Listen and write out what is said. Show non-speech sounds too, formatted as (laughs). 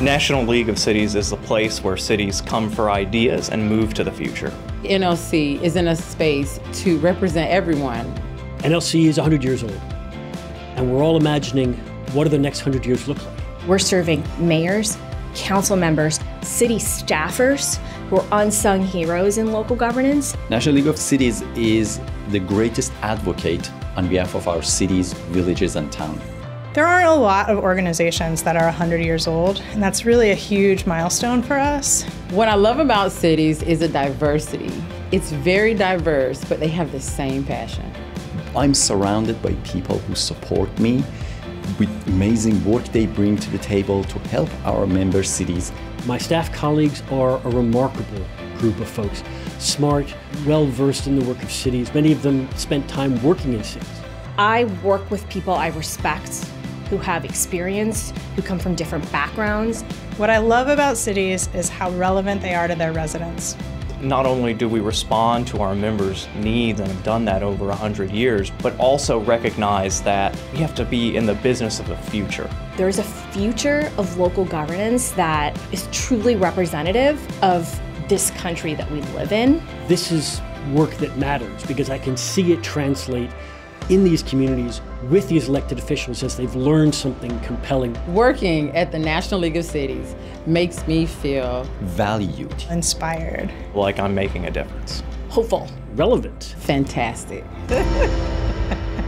National League of Cities is the place where cities come for ideas and move to the future. NLC is in a space to represent everyone. NLC is 100 years old, and we're all imagining what do the next 100 years look like? We're serving mayors, council members, city staffers who are unsung heroes in local governance. National League of Cities is the greatest advocate on behalf of our cities, villages, and towns. There aren't a lot of organizations that are 100 years old, and that's really a huge milestone for us. What I love about cities is the diversity. It's very diverse, but they have the same passion. I'm surrounded by people who support me with amazing work they bring to the table to help our member cities. My staff colleagues are a remarkable group of folks, smart, well versed in the work of cities. Many of them spent time working in cities. I work with people I respect, who have experience, who come from different backgrounds. What I love about cities is how relevant they are to their residents. Not only do we respond to our members' needs and have done that over 100 years, but also recognize that we have to be in the business of the future. There's a future of local governance that is truly representative of this country that we live in. This is work that matters because I can see it translate in these communities with these elected officials as they've learned something compelling. Working at the National League of Cities makes me feel valued, inspired, like I'm making a difference, hopeful, relevant, fantastic. (laughs)